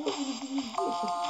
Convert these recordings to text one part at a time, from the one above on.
いいですよ。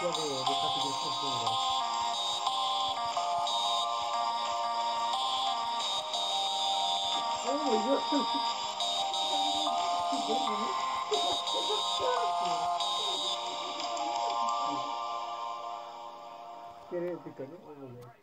go! Querer ficar, né? Vamos ver.